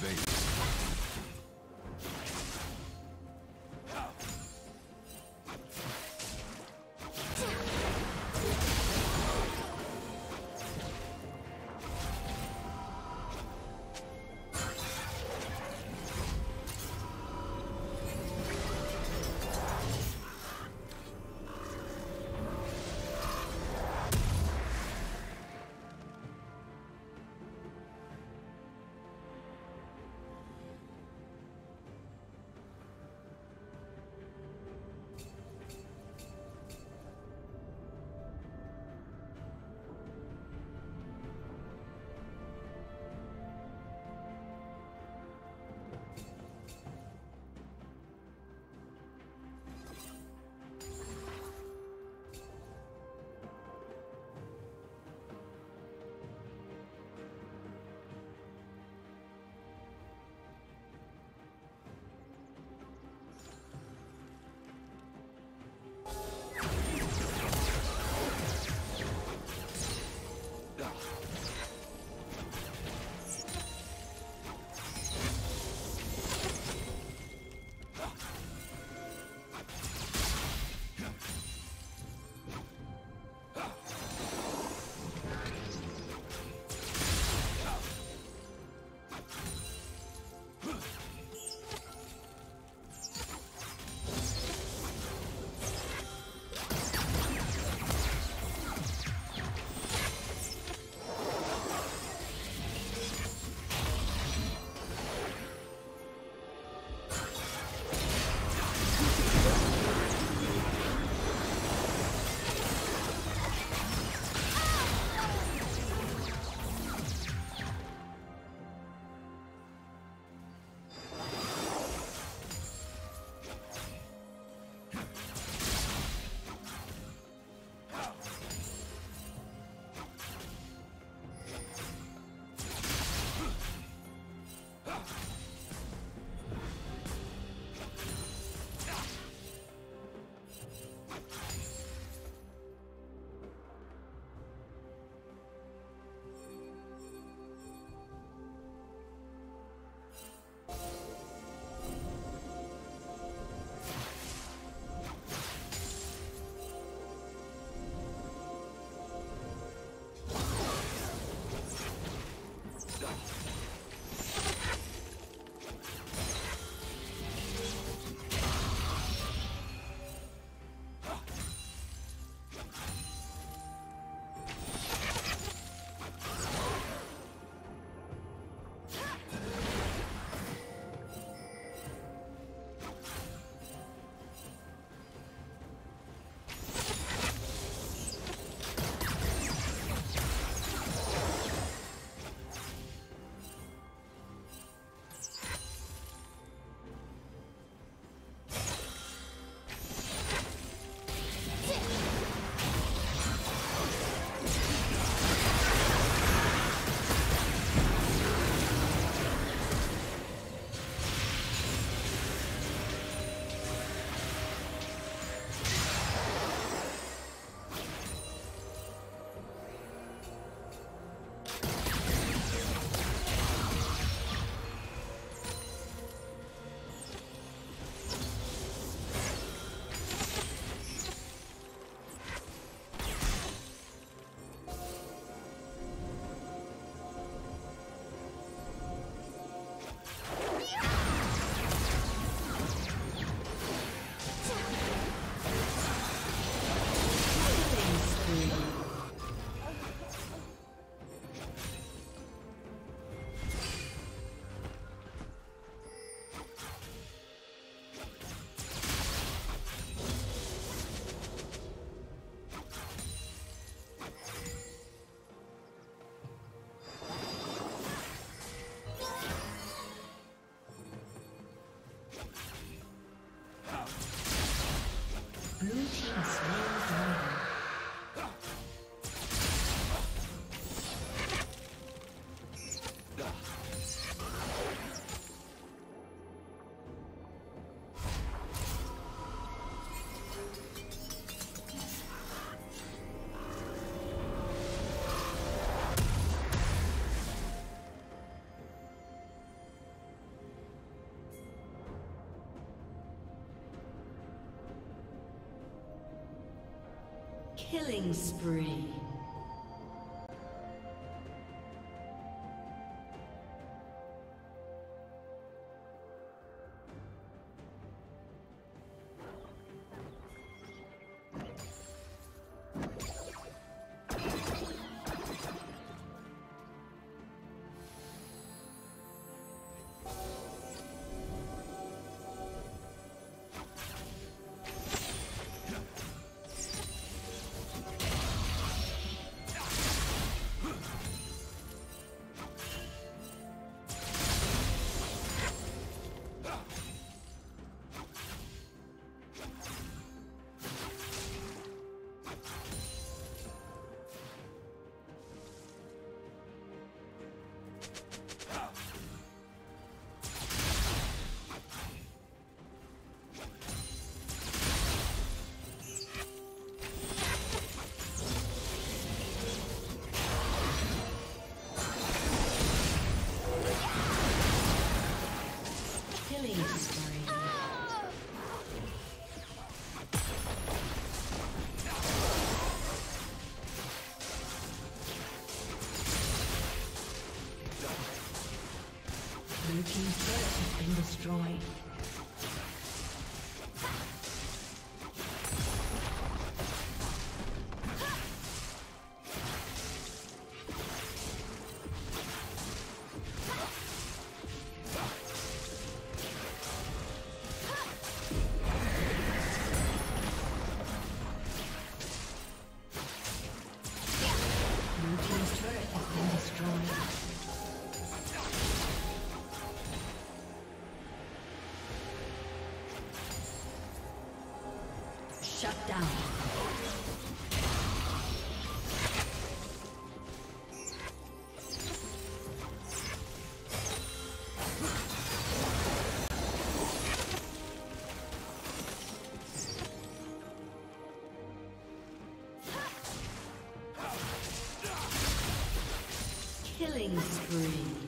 The Killing spree. Destroyed. Killing spree.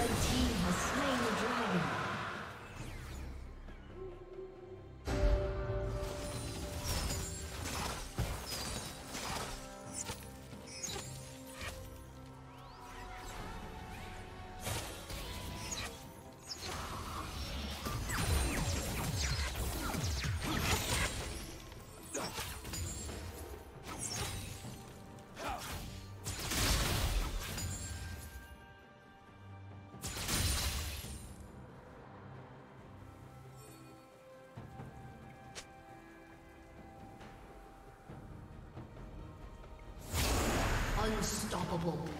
Red team. Unstoppable.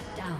Shut down.